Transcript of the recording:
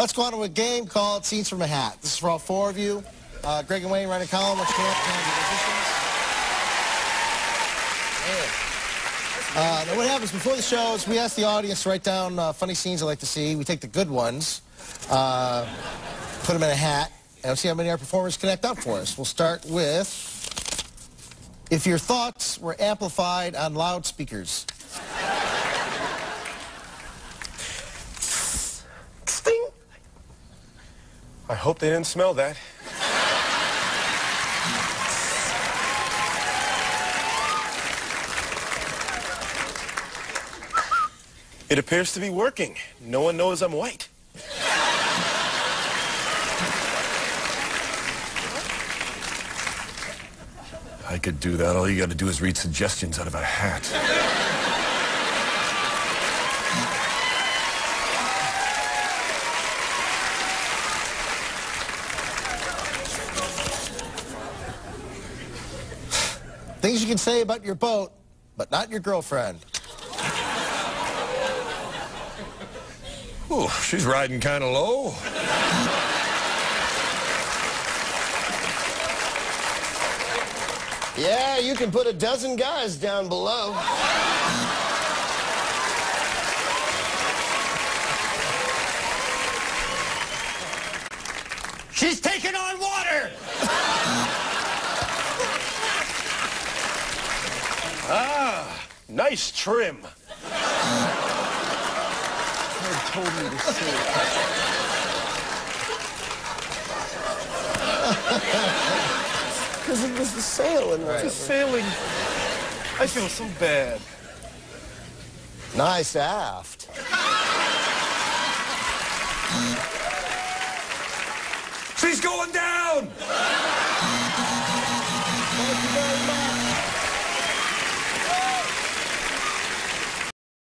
Let's go on to a game called Scenes from a Hat. This is for all four of you. Uh, Greg and Wayne, Ryan and Colin, let's positions. Uh, now what happens before the show is we ask the audience to write down uh, funny scenes they like to see. We take the good ones, uh, put them in a hat, and we'll see how many our performers connect up for us. We'll start with if your thoughts were amplified on loudspeakers. I hope they didn't smell that. It appears to be working. No one knows I'm white. I could do that. All you got to do is read suggestions out of a hat. Things you can say about your boat, but not your girlfriend. Ooh, she's riding kind of low. Yeah, you can put a dozen guys down below. She's taking on water! Nice trim. told me to say Because it was the sailing. Right. Just sailing. I feel so bad. Nice aft. She's going down!